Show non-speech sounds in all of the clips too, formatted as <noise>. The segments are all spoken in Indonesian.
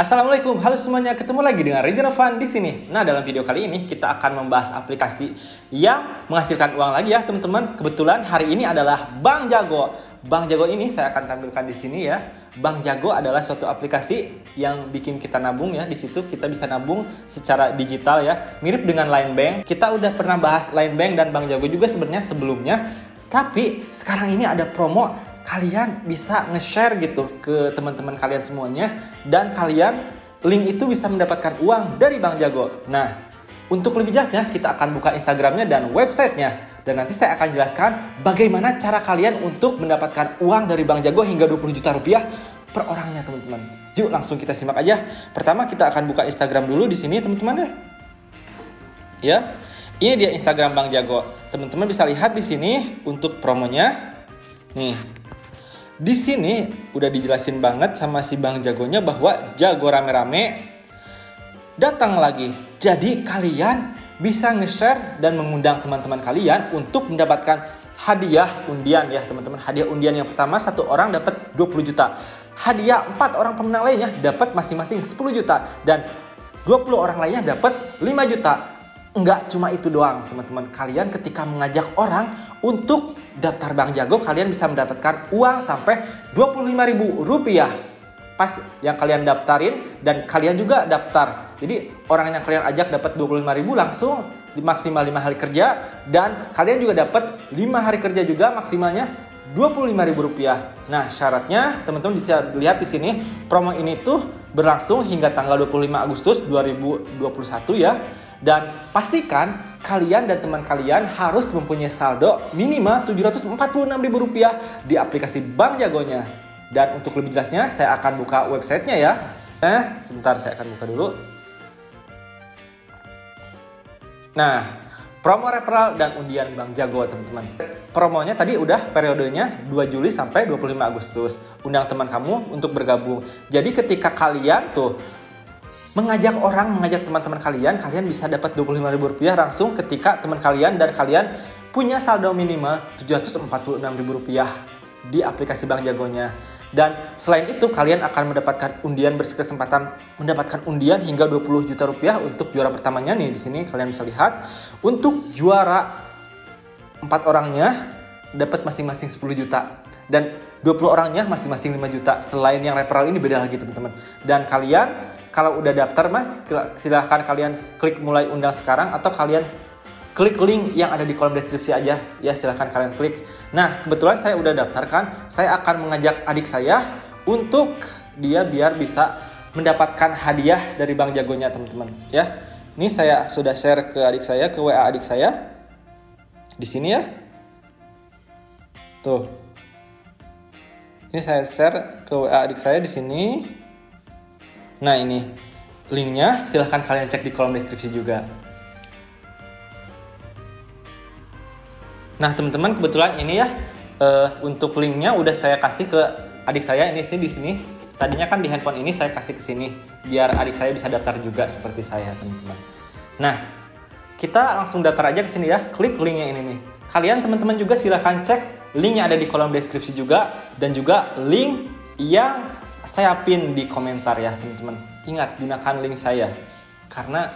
Assalamualaikum, halo semuanya. Ketemu lagi dengan Fun di sini. Nah, dalam video kali ini kita akan membahas aplikasi yang menghasilkan uang lagi ya, teman-teman. Kebetulan hari ini adalah Bank Jago. Bank Jago ini saya akan tampilkan di sini ya. Bank Jago adalah suatu aplikasi yang bikin kita nabung ya. Di situ kita bisa nabung secara digital ya, mirip dengan Line Bank. Kita udah pernah bahas Line Bank dan Bank Jago juga sebenarnya sebelumnya. Tapi sekarang ini ada promo kalian bisa nge-share gitu ke teman-teman kalian semuanya dan kalian link itu bisa mendapatkan uang dari Bang Jago. Nah, untuk lebih jelasnya kita akan buka Instagramnya dan websitenya dan nanti saya akan jelaskan bagaimana cara kalian untuk mendapatkan uang dari Bang Jago hingga 20 juta rupiah per orangnya teman-teman. Yuk langsung kita simak aja. Pertama kita akan buka Instagram dulu di sini teman-teman ya. Ya, ini dia Instagram Bang Jago. Teman-teman bisa lihat di sini untuk promonya. Nih, di sini udah dijelasin banget sama si Bang Jagonya bahwa jago rame-rame datang lagi. Jadi kalian bisa nge-share dan mengundang teman-teman kalian untuk mendapatkan hadiah undian ya teman-teman. Hadiah undian yang pertama satu orang dapat 20 juta. Hadiah empat orang pemenang lainnya dapat masing-masing 10 juta dan 20 orang lainnya dapat 5 juta. Enggak cuma itu doang, teman-teman. Kalian ketika mengajak orang untuk daftar Bank Jago, kalian bisa mendapatkan uang sampai ribu rupiah. Pas yang kalian daftarin dan kalian juga daftar. Jadi orang yang kalian ajak dapat ribu langsung di maksimal 5 hari kerja dan kalian juga dapat 5 hari kerja juga maksimalnya ribu rupiah. Nah, syaratnya teman-teman bisa lihat di sini promo ini tuh berlangsung hingga tanggal 25 Agustus 2021 ya dan pastikan kalian dan teman kalian harus mempunyai saldo minimal Rp746.000 di aplikasi Bank Jagonya. Dan untuk lebih jelasnya, saya akan buka websitenya ya. Eh, sebentar saya akan buka dulu. Nah, promo referral dan undian Bank Jago teman-teman. Promonya tadi udah periodenya 2 Juli sampai 25 Agustus. Undang teman kamu untuk bergabung. Jadi ketika kalian tuh mengajak orang, mengajak teman-teman kalian, kalian bisa dapat Rp25.000 langsung ketika teman kalian dan kalian punya saldo minimal Rp746.000 di aplikasi Bank Jagonya. Dan selain itu kalian akan mendapatkan undian berkesempatan mendapatkan undian hingga 20 juta rupiah untuk juara pertamanya nih di sini kalian bisa lihat. Untuk juara empat orangnya dapat masing-masing 10 juta dan 20 orangnya masing-masing 5 juta. Selain yang referral ini beda lagi teman-teman. Dan kalian kalau udah daftar mas silahkan kalian klik mulai undang sekarang atau kalian klik link yang ada di kolom deskripsi aja. Ya silahkan kalian klik. Nah kebetulan saya udah daftarkan saya akan mengajak adik saya untuk dia biar bisa mendapatkan hadiah dari Bank Jagonya teman-teman. Ya ini saya sudah share ke adik saya ke WA adik saya. Di sini ya. Tuh ini saya share ke WA adik saya di sini Nah ini linknya silahkan kalian cek di kolom deskripsi juga. Nah teman-teman kebetulan ini ya uh, untuk linknya udah saya kasih ke adik saya ini sih di sini. Tadinya kan di handphone ini saya kasih ke sini biar adik saya bisa daftar juga seperti saya teman-teman. Nah kita langsung daftar aja ke sini ya. Klik linknya ini nih. Kalian teman-teman juga silahkan cek linknya ada di kolom deskripsi juga dan juga link yang saya pin di komentar ya teman-teman. Ingat gunakan link saya karena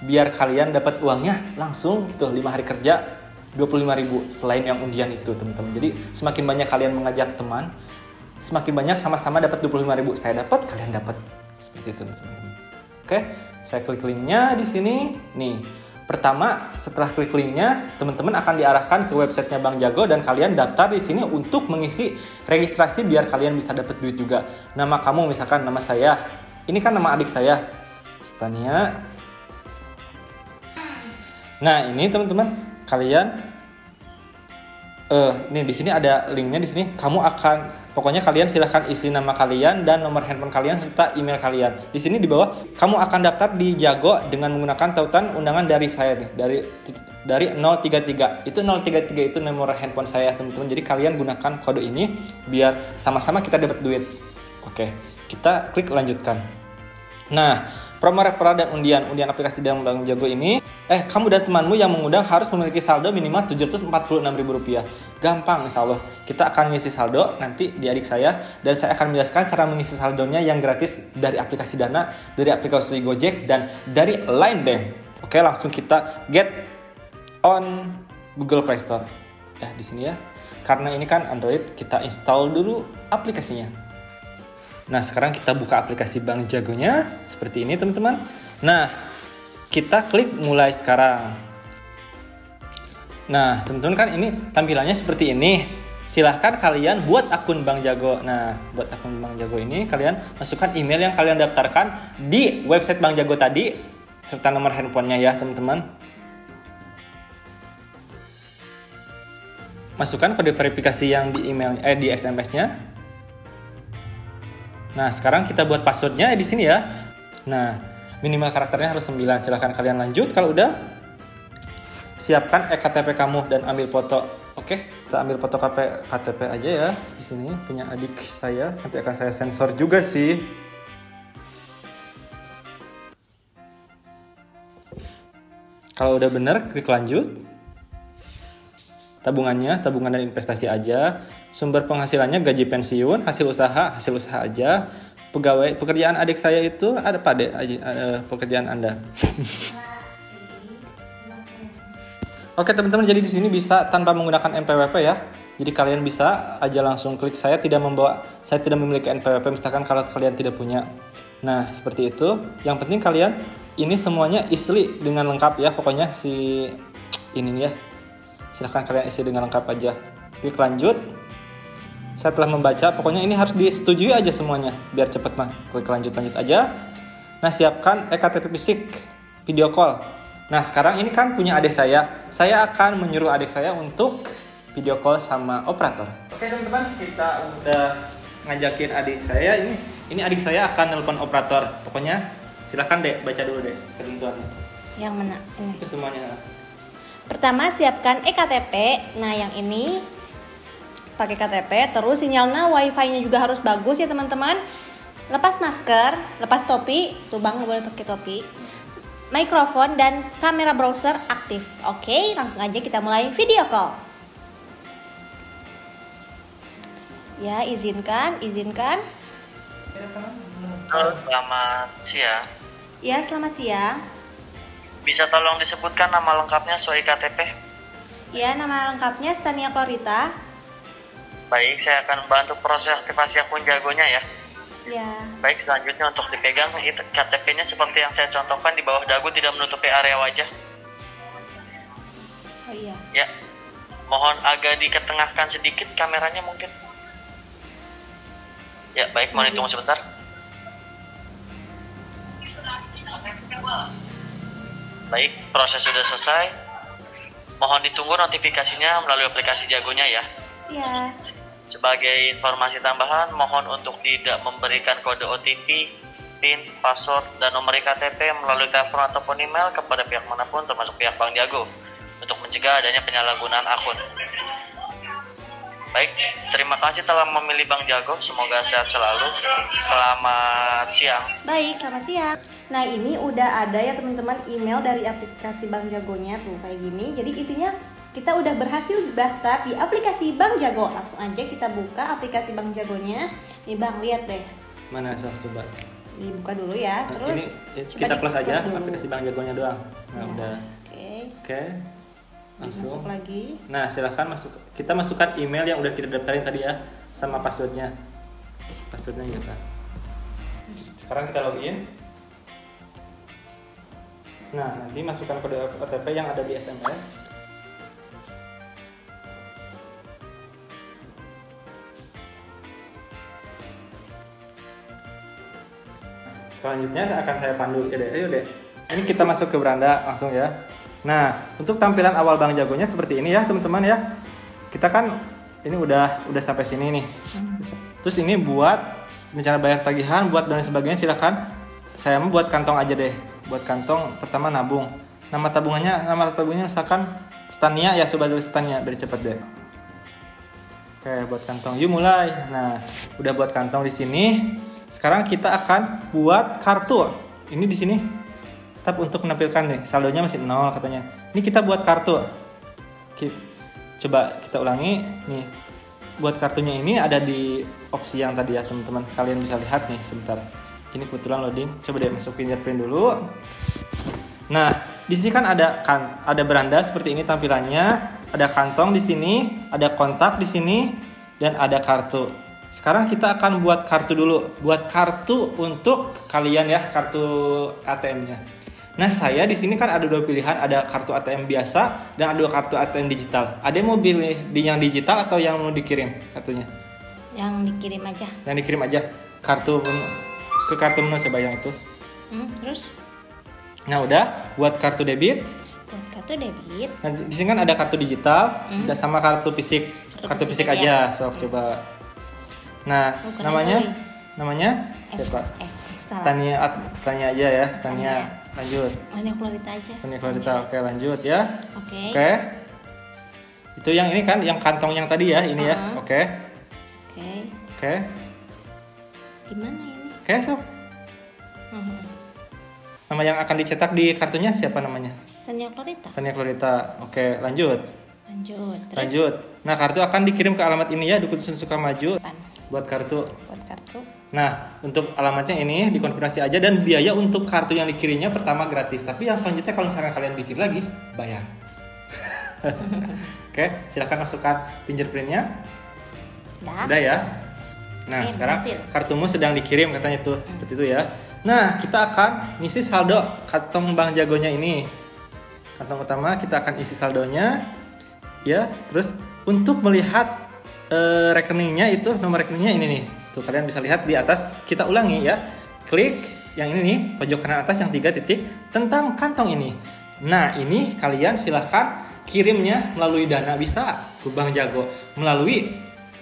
biar kalian dapat uangnya langsung gitu 5 hari kerja 25.000 selain yang undian itu teman-teman. Jadi semakin banyak kalian mengajak teman, semakin banyak sama-sama dapat 25.000. Saya dapat, kalian dapat. Seperti itu teman-teman. Oke, saya klik linknya di sini. Nih, Pertama, setelah klik linknya, teman-teman akan diarahkan ke websitenya Bang Jago dan kalian daftar di sini untuk mengisi registrasi biar kalian bisa dapat duit juga. Nama kamu misalkan nama saya. Ini kan nama adik saya. Stania. Nah, ini teman-teman, kalian uh, nih di sini ada linknya di sini. Kamu akan pokoknya kalian silahkan isi nama kalian dan nomor handphone kalian serta email kalian. Di sini di bawah kamu akan daftar di Jago dengan menggunakan tautan undangan dari saya nih dari dari 033 itu 033 itu nomor handphone saya teman-teman jadi kalian gunakan kode ini biar sama-sama kita dapat duit oke kita klik lanjutkan nah promo referral dan undian undian aplikasi dalam Bank Jago ini eh kamu dan temanmu yang mengundang harus memiliki saldo minimal Rp746.000. Gampang insya Allah. Kita akan mengisi saldo nanti di adik saya dan saya akan menjelaskan cara mengisi saldonya yang gratis dari aplikasi Dana, dari aplikasi Gojek dan dari Line Bank. Oke, langsung kita get on Google Play Store. Ya, di sini ya. Karena ini kan Android, kita install dulu aplikasinya. Nah, sekarang kita buka aplikasi Bank Jagonya seperti ini, teman-teman. Nah, kita klik mulai sekarang. Nah, teman-teman kan ini tampilannya seperti ini. Silahkan kalian buat akun Bank Jago. Nah, buat akun Bank Jago ini kalian masukkan email yang kalian daftarkan di website Bank Jago tadi serta nomor handphonenya ya, teman-teman. Masukkan kode verifikasi yang di email eh di SMS-nya. Nah, sekarang kita buat passwordnya di sini ya. Nah, minimal karakternya harus 9 silahkan kalian lanjut. Kalau udah siapkan ektp kamu dan ambil foto. Oke? Kita ambil foto KP, KTP aja ya di sini. Punya adik saya. Nanti akan saya sensor juga sih. Kalau udah bener klik lanjut tabungannya tabungan dan investasi aja sumber penghasilannya gaji pensiun hasil usaha hasil usaha aja pegawai pekerjaan adik saya itu ada pada uh, pekerjaan anda. Oke teman-teman jadi di sini bisa tanpa menggunakan NPWP ya. Jadi kalian bisa aja langsung klik saya tidak membawa saya tidak memiliki NPWP misalkan kalau kalian tidak punya. Nah seperti itu. Yang penting kalian ini semuanya isi dengan lengkap ya pokoknya si ini ya. Silahkan kalian isi dengan lengkap aja. Klik lanjut. Saya telah membaca. Pokoknya ini harus disetujui aja semuanya biar cepet mah. Klik lanjut lanjut aja. Nah siapkan ektp fisik. Video call. Nah sekarang ini kan punya adik saya. Saya akan menyuruh adik saya untuk video call sama operator. Oke teman-teman kita udah ngajakin adik saya. Ini ini adik saya akan nelpon operator. Pokoknya silahkan deh baca dulu deh ketentuannya. Yang mana? Ini. Itu semuanya pertama siapkan ektp nah yang ini pakai KTP terus sinyalnya wifi-nya juga harus bagus ya teman-teman. Lepas masker lepas topi. Tuh bang boleh pakai topi. Mikrofon dan kamera browser aktif. Oke langsung aja kita mulai video call. Ya izinkan izinkan. Halo, selamat siang. ya selamat siang Bisa tolong disebutkan nama lengkapnya sesuai KTP? ya nama lengkapnya Stania Klorita Baik, saya akan bantu proses aktivasi akun jagonya ya. ya Baik, selanjutnya untuk dipegang KTP-nya seperti yang saya contohkan di bawah dagu tidak menutupi area wajah. oh iya Ya, mohon agak diketengahkan sedikit kameranya mungkin. Ya, baik, mohon ditunggu sebentar. Baik, proses sudah selesai. Mohon ditunggu notifikasinya melalui aplikasi jagonya ya. ya Sebagai informasi tambahan, mohon untuk tidak memberikan kode OTP, PIN, password, dan nomor KTP melalui telepon ataupun email kepada pihak mana pun termasuk pihak Bank Jago untuk mencegah adanya penyalahgunaan akun. Baik, terima kasih telah memilih Bank Jago. Semoga sehat selalu. Selamat siang. Baik, selamat siang. Nah, ini udah ada ya teman-teman email dari aplikasi Bank Jagonya tuh kayak gini. Jadi intinya kita udah berhasil daftar di aplikasi Bank Jago. Langsung aja kita buka aplikasi Bank Jagonya. Nih Bang, lihat deh. mana sob coba Dibuka dulu ya. Nah, Terus ini kita close aja dulu. aplikasi Bank Jagonya doang. Nah, Ya, udah. Oke. Oke. Masuk Langsung. lagi. Nah, silahkan masuk. Kita masukkan email yang udah kita daftarin tadi ya sama passwordnya. Passwordnya ya kan. Sekarang kita login. Nah, nanti masukkan kode OTP yang ada di SMS. Selanjutnya akan saya pandu ya deh. Ayo deh. Ini kita masuk ke beranda langsung ya. Nah, untuk tampilan awal Bang Jagonya seperti ini ya, teman-teman ya. Kita kan ini udah udah sampai sini nih. Terus ini buat rencana bayar tagihan, buat dan sebagainya silakan. Saya mau buat kantong aja deh. Buat kantong pertama nabung. Nama tabungannya, nama tabungannya misalkan Stania ya coba tulis Stania biar cepet deh. Oke, buat kantong. Yuk mulai. Nah, udah buat kantong di sini. Sekarang kita akan buat kartu. Ini di sini. Tetap untuk menampilkan nih saldonya masih nol katanya. Ini kita buat kartu. Coba kita ulangi nih. Buat kartunya ini ada di opsi yang tadi ya teman-teman. Kalian bisa lihat nih sebentar. Ini kebetulan loading. Coba deh masuk fingerprint dulu. Nah, di sini kan ada kan ada beranda seperti ini tampilannya, ada kantong di sini, ada kontak di sini, dan ada kartu. Sekarang kita akan buat kartu dulu. Buat kartu untuk kalian ya, kartu ATM-nya. Nah, saya di sini kan ada dua pilihan, ada kartu ATM biasa dan ada kartu ATM digital. Ada yang mau pilih di yang digital atau yang mau dikirim kartunya? Yang dikirim aja. Yang dikirim aja kartu ke kartu mana coba yang itu. Hmm, terus Nah, udah buat kartu debit, buat kartu debit. Nah, di sini kan ada kartu digital Hmm. dan sama kartu fisik. Kartu Kartu fisik fisik aja. aja, sok coba. Nah, Oh, namanya namanya siapa? Eh, salah. At- Tania aja ya, Tania. Lanjut. Mana Florita aja. Clarita. Oke, lanjut ya. Oke. Oke. Itu yang ini kan yang kantong yang tadi ya, ini ya. Uh-huh. Oke. Oke. Oke. Gimana ini? Oke, sok. Hmm. Nama yang akan dicetak di kartunya siapa namanya? Sania Florita. Tania Clarita. Oke, lanjut. Lanjut. Terus Lanjut. Nah, kartu akan dikirim ke alamat ini ya, Dukun Sukamaju buat kartu. Buat kartu. Nah, untuk alamatnya ini dikonfirmasi aja dan biaya untuk kartu yang dikirimnya pertama gratis. Tapi yang selanjutnya kalau misalkan kalian bikin lagi, bayar. <laughs> Oke, silahkan masukkan fingerprintnya. Dah. Udah ya. Nah, Oke, sekarang berhasil. kartumu sedang dikirim katanya tuh, seperti itu ya. Nah, kita akan ngisi saldo kantong Bang Jagonya ini. Kantong utama kita akan isi saldonya. Ya, terus untuk melihat eh, rekeningnya itu nomor rekeningnya ini nih. Tuh kalian bisa lihat di atas. Kita ulangi ya. Klik yang ini nih, pojok kanan atas yang tiga titik tentang kantong ini. Nah, ini kalian silahkan kirimnya melalui Dana bisa ke Jago, melalui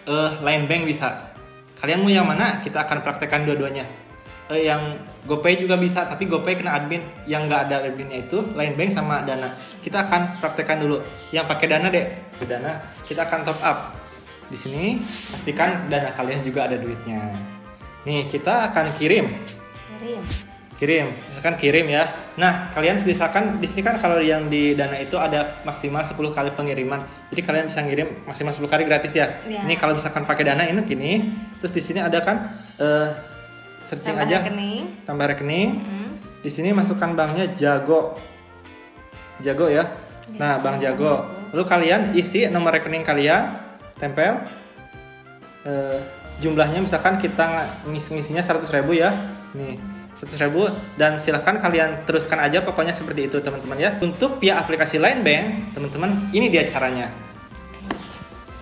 eh, Line Bank bisa. Kalian mau yang mana? Kita akan praktekkan dua-duanya. Eh, yang GoPay juga bisa, tapi GoPay kena admin. Yang nggak ada adminnya itu Line Bank sama Dana. Kita akan praktekkan dulu. Yang pakai Dana deh, Ke Dana kita akan top up. Di sini pastikan Dana kalian juga ada duitnya. Nih kita akan kirim. Kirim. kirim. Misalkan kirim ya. Nah kalian misalkan di sini kan kalau yang di dana itu ada maksimal 10 kali pengiriman. Jadi kalian bisa ngirim maksimal 10 kali gratis ya. Ya. ini kalau misalkan pakai dana ini gini. Terus di sini ada kan eh, searching Tambah aja. rekening. tambah rekening. Hmm. di sini masukkan banknya jago. Jago ya. Nah bank jago. Lalu kalian isi nomor rekening kalian tempel. Eh, jumlahnya misalkan kita ngis ngisinya 100.000 ribu ya. Nih 100.000 ribu. Dan silahkan kalian teruskan aja pokoknya seperti itu teman-teman ya. Untuk via aplikasi Line Bank teman-teman ini dia caranya.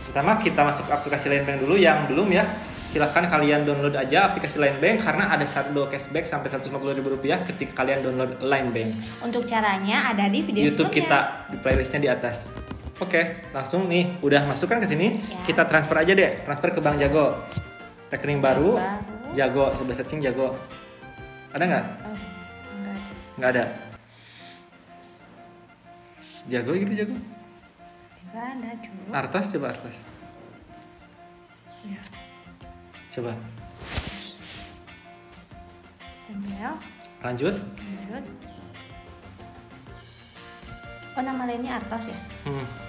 Pertama kita masuk aplikasi Line Bank dulu yang belum ya. Silahkan kalian download aja aplikasi Line Bank karena ada saldo cashback sampai 150 ribu rupiah ketika kalian download Line Bank. Untuk caranya ada di video YouTube sebelumnya. kita di playlistnya di atas. Oke, langsung nih udah masuk kan ke sini. Ya. Kita transfer aja deh, transfer ke Bank Jago. Rekening baru, Baru. Jago, coba searching Jago. Ada nggak? Oh, enggak ada. Nggak ada. Jago gitu Jago. Enggak ada dulu. Artos coba Artos. Ya. Coba. Tempel. Lanjut. Lanjut. Oh nama lainnya Artos ya? Hmm.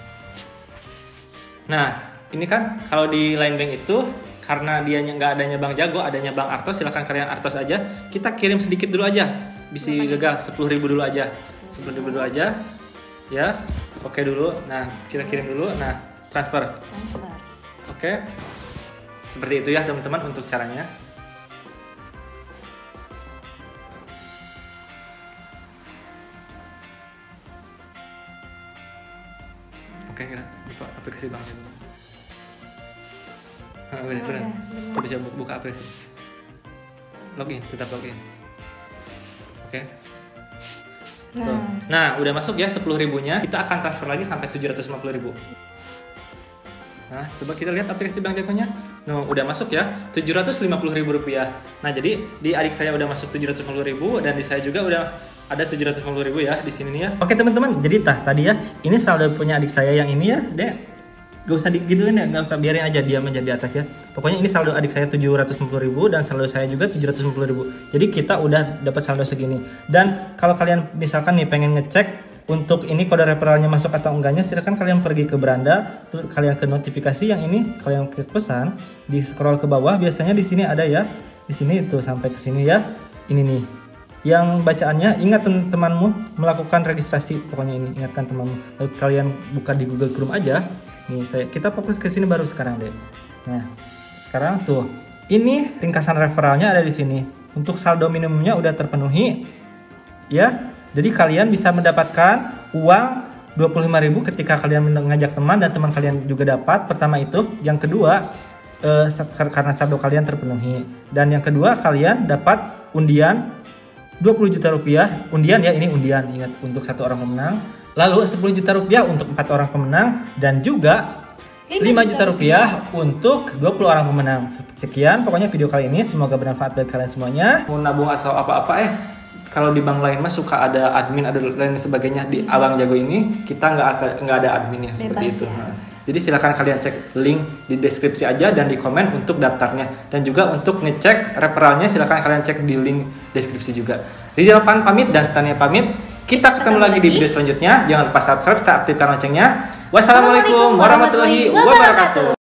Nah, ini kan kalau di Line Bank itu karena dia nggak adanya Bank Jago, adanya Bank Artos, silahkan kalian Artos aja. Kita kirim sedikit dulu aja, bisa gagal 10.000 ribu dulu aja, 10.000 ribu dulu aja, ya. Oke dulu. Nah, kita kirim dulu. Nah, transfer. Transfer. Oke. Seperti itu ya teman-teman untuk caranya. Aplikasi bank dulu. Nah, benar. Coba coba buka aplikasi. Login, tetap login. Oke. Tuh. Nah, Nah, udah masuk ya 10 ribunya. Kita akan transfer lagi sampai 750 ribu. Nah, coba kita lihat aplikasi Bank Jagonya. Nah, udah masuk ya 750 ribu rupiah. Nah, jadi di adik saya udah masuk 750 ribu dan di saya juga udah ada 750 ribu ya di sini nih ya. Oke teman-teman, jadi tah tadi ya ini saldo punya adik saya yang ini ya, dek. Gak usah digituin ya, gak usah biarin aja dia menjadi atas ya. Pokoknya ini saldo adik saya 750.000 dan saldo saya juga 750.000. Jadi kita udah dapat saldo segini. Dan kalau kalian misalkan nih pengen ngecek untuk ini kode referralnya masuk atau enggaknya silahkan kalian pergi ke beranda kalian ke notifikasi yang ini kalian klik pesan di scroll ke bawah biasanya di sini ada ya di sini itu sampai ke sini ya ini nih yang bacaannya ingat teman-temanmu melakukan registrasi pokoknya ini ingatkan temanmu kalian buka di Google Chrome aja nih saya kita fokus ke sini baru sekarang deh nah sekarang tuh ini ringkasan referralnya ada di sini untuk saldo minimumnya udah terpenuhi ya jadi kalian bisa mendapatkan uang 25.000 ketika kalian mengajak teman dan teman kalian juga dapat. Pertama itu, yang kedua eh, karena saldo kalian terpenuhi. Dan yang kedua kalian dapat undian 20 juta rupiah. Undian ya ini undian ingat untuk satu orang pemenang. Lalu 10 juta rupiah untuk empat orang pemenang dan juga 5 juta rupiah untuk 20 orang pemenang. Sekian pokoknya video kali ini semoga bermanfaat bagi kalian semuanya. Mau nabung atau apa-apa eh kalau di bank lain mah suka ada admin ada lain sebagainya di abang jago ini kita nggak nggak ada adminnya seperti itu ya. jadi silakan kalian cek link di deskripsi aja dan di komen untuk daftarnya dan juga untuk ngecek referralnya silakan kalian cek di link deskripsi juga Rizal Pan pamit dan Stania pamit kita ketemu lagi di video selanjutnya. Jangan lupa subscribe aktifkan loncengnya. Wassalamualaikum warahmatullahi wabarakatuh